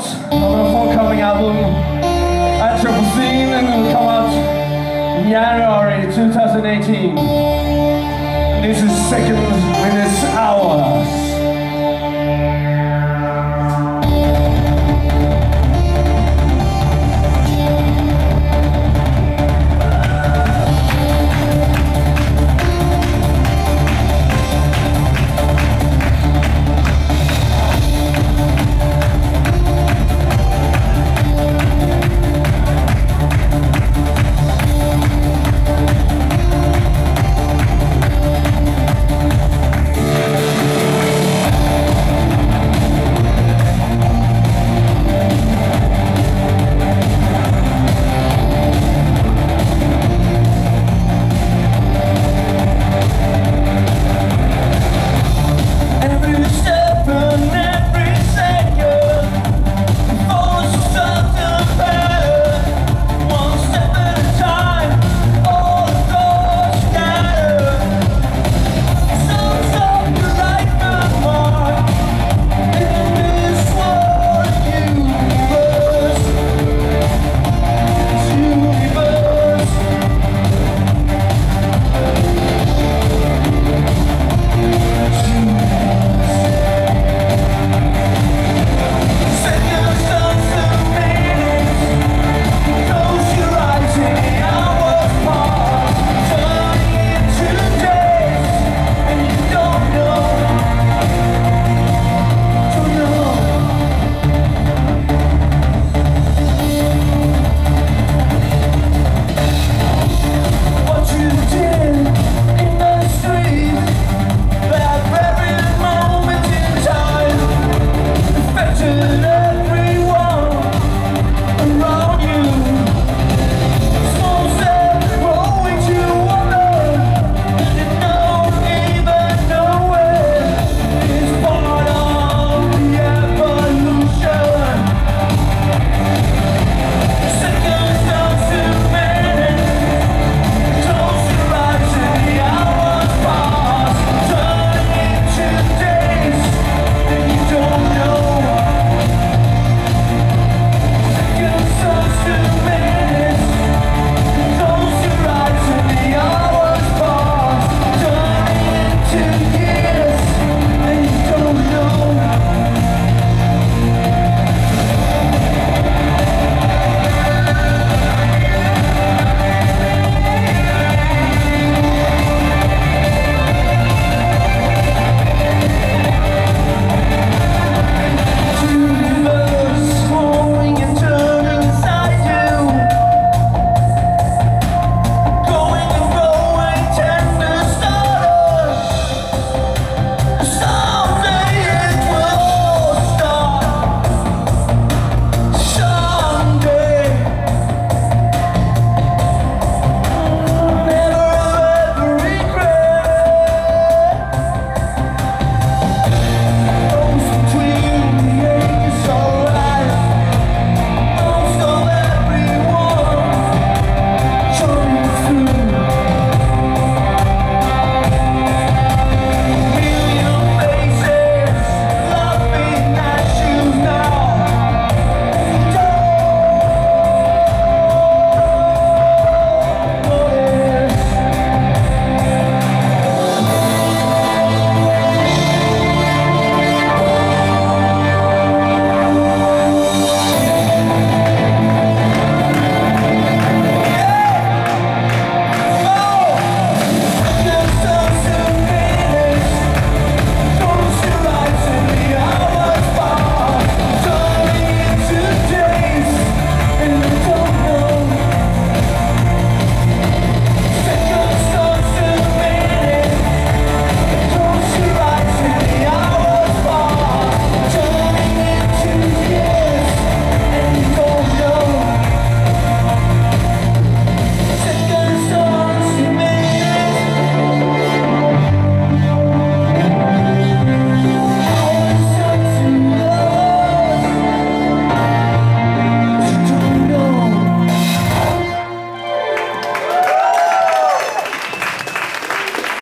songs of the forthcoming album C, and it will come out in January 2018. And this is second in this hour.